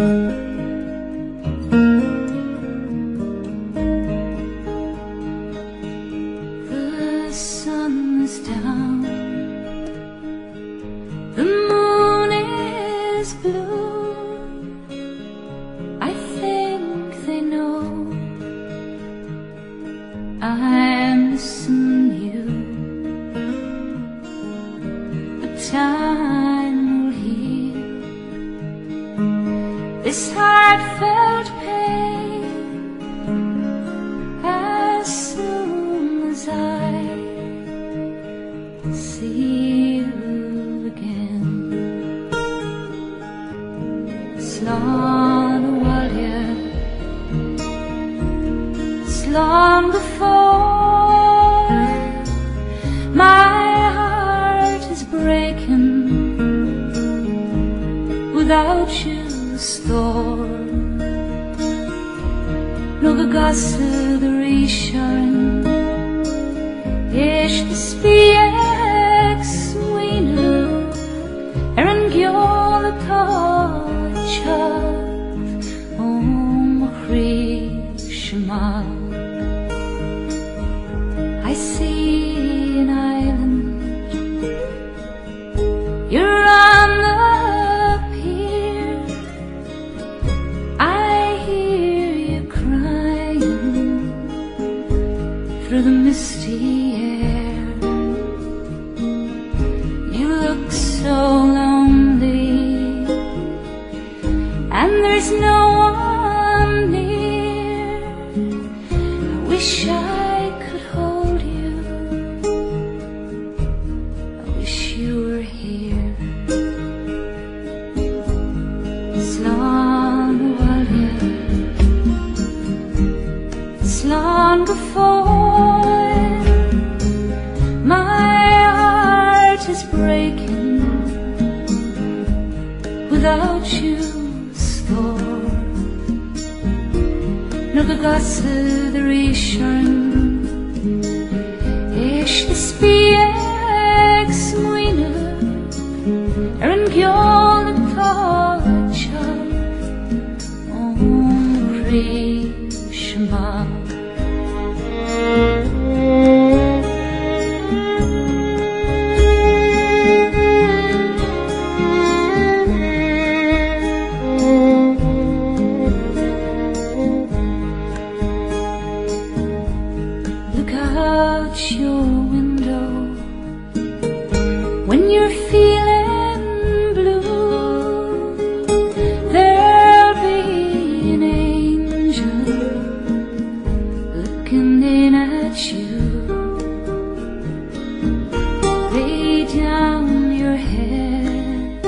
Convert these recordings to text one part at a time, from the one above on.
The sun is down, the moon is blue. I think they know I'm missing you. The time. this heartfelt pain as soon as I see you again. Slán abhaile, slán before. Nog gasse de risharin Ish the spiek swinu Eran gyol a tachav Om um Shema I see The misty air. You look so lonely And there's no one near. I wish I could hold you. I wish you were here. Slan breaking without you store gasse the rishon Ish the spiek smuina you're feeling blue. There'll be an angel looking in at you. Lay down your head,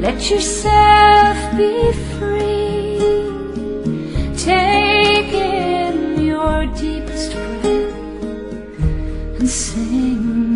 let yourself be free. Take in your deepest breath and sing